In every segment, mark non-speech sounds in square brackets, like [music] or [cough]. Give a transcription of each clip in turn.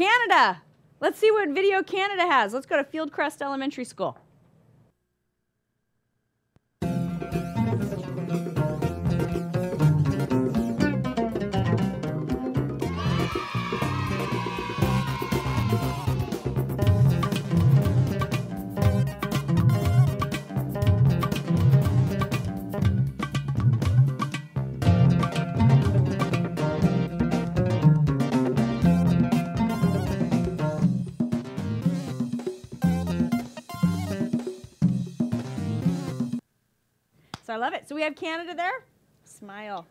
Canada. Let's see what Video Canada has. Let's go to Fieldcrest Elementary School. So I love it. So we have Canada there. Smile.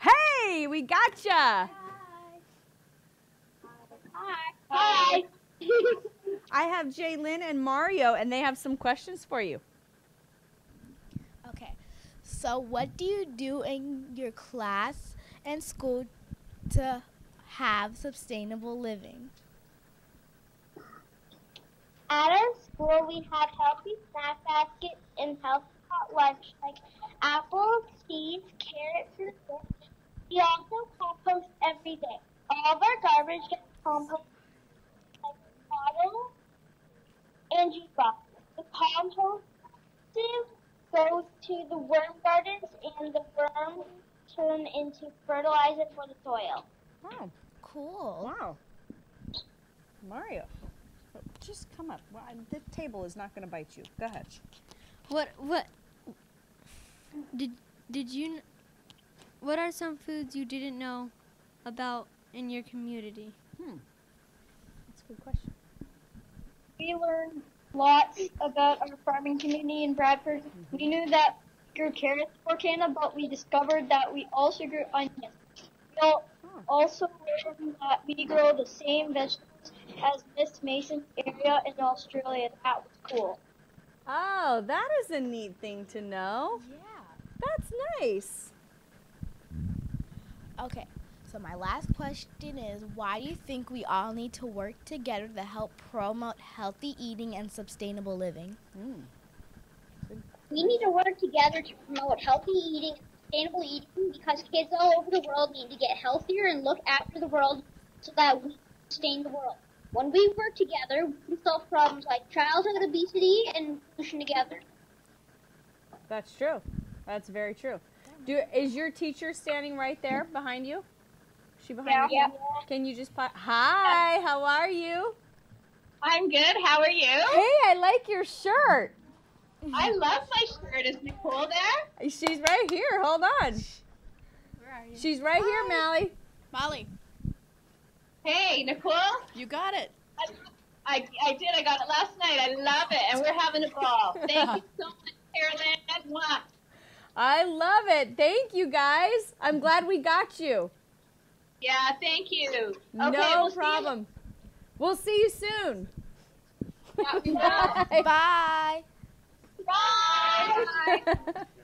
Hey, we gotcha. Hi. Hi. Hi. [laughs] I have Jaylyn and Mario, and they have some questions for you. Okay. So, what do you do in your class and school to have sustainable living? At our school, we have healthy snack baskets and healthy hot lunch like apples, seeds, carrots, and fish. We also compost every day. All of our garbage gets composted like bottles and juice boxes. The compost goes to the worm gardens, and the worms turn into fertilizer for the soil. Oh, Cool. wow. Mario, just come up. The table is not going to bite you. Go ahead. What what did did you kn- what are some foods you didn't know about in your community? Hmm. That's a good question. We learned lots about our farming community in Bradford. We knew that we grew carrots for Canada, but we discovered that we also grew onions. We al- Huh. also learned that we grow the same vegetables as Miss Mason's area in Australia. That was cool. Oh, that is a neat thing to know. Yeah. That's nice. Okay. So, my last question is why do you think we all need to work together to help promote healthy eating and sustainable living? Mm. We need to work together to promote healthy eating and sustainable eating because kids all over the world need to get healthier and look after the world so that we sustain the world. When we work together, we can solve problems like childhood obesity and pollution together. That's true. That's very true. Do is your teacher standing right there behind you? She behind you? Can you just pop? Hi, how are you? I'm good. How are you? Hey, I like your shirt. I love my shirt. Is Nicole there? She's right here. Hold on. Where are you? She's right here, Mali. Mali, Hey, Nicole. you got it. I, I did. I got it last night. I love it, and we're having a ball. [laughs] Thank you so much, Carol Anne. Mwah. I love it. Thank you, guys. I'm glad we got you. Yeah, thank you. Okay, no we'll see you- problem. We'll see you soon. [laughs] Will. Bye. Bye. Bye. [laughs]